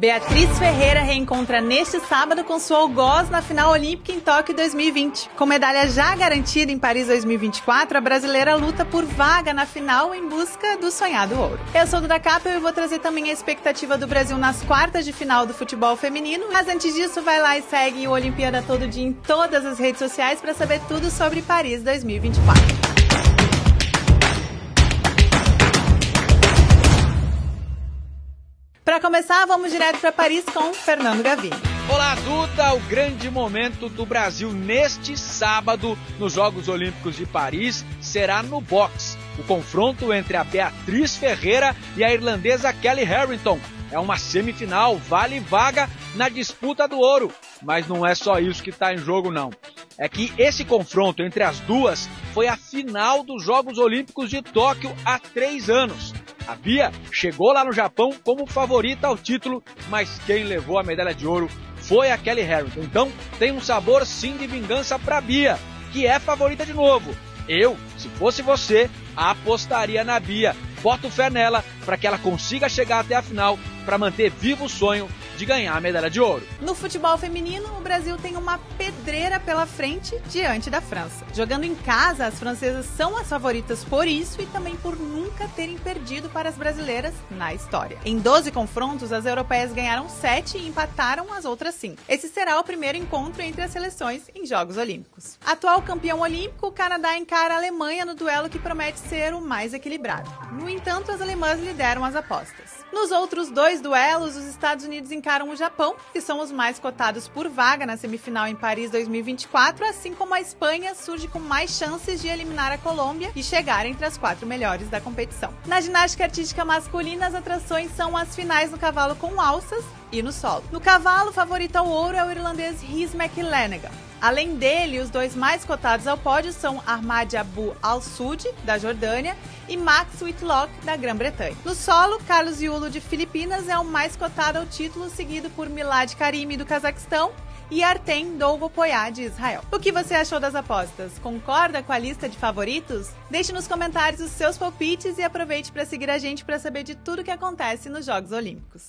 Beatriz Ferreira reencontra neste sábado com sua algoz na final olímpica em Tóquio 2020. Com medalha já garantida em Paris 2024, a brasileira luta por vaga na final em busca do sonhado ouro. Eu sou Duda Capel e vou trazer também a expectativa do Brasil nas quartas de final do futebol feminino. Mas antes disso, vai lá e segue o Olimpíada Todo Dia em todas as redes sociais para saber tudo sobre Paris 2024. Para começar, vamos direto para Paris com Fernando Gavini. Olá, Duda! O grande momento do Brasil neste sábado nos Jogos Olímpicos de Paris será no boxe. O confronto entre a Beatriz Ferreira e a irlandesa Kelly Harrington. É uma semifinal, vale vaga na disputa do ouro. Mas não é só isso que está em jogo, não. É que esse confronto entre as duas foi a final dos Jogos Olímpicos de Tóquio há três anos. A Bia chegou lá no Japão como favorita ao título, mas quem levou a medalha de ouro foi a Kelly Harrington. Então tem um sabor sim de vingança para Bia, que é favorita de novo. Eu, se fosse você, apostaria na Bia. Boto fé nela para que ela consiga chegar até a final para manter vivo o sonho de ganhar a medalha de ouro. No futebol feminino, o Brasil tem uma pedreira pela frente diante da França. Jogando em casa, as francesas são as favoritas por isso e também por nunca terem perdido para as brasileiras na história. Em 12 confrontos, as europeias ganharam 7 e empataram as outras 5. Esse será o primeiro encontro entre as seleções em Jogos Olímpicos. Atual campeão olímpico, o Canadá encara a Alemanha no duelo que promete ser o mais equilibrado. No entanto, as alemãs lideram as apostas. Nos outros dois duelos, os Estados Unidos encaram o Japão, que são os mais cotados por vaga na semifinal em Paris 2024, assim como a Espanha surge com mais chances de eliminar a Colômbia e chegar entre as quatro melhores da competição. Na ginástica artística masculina, as atrações são as finais no cavalo com alças e no solo. No cavalo, favorito ao ouro é o irlandês Rhys McLanagan. Além dele, os dois mais cotados ao pódio são Ahmad Abu Al-Sud, da Jordânia, e Max Whitlock, da Grã-Bretanha. No solo, Carlos Yulo, de Filipinas, é o mais cotado ao título, seguido por Milad Karimi, do Cazaquistão, e Artem Dolgopoyá, de Israel. O que você achou das apostas? Concorda com a lista de favoritos? Deixe nos comentários os seus palpites e aproveite para seguir a gente para saber de tudo que acontece nos Jogos Olímpicos.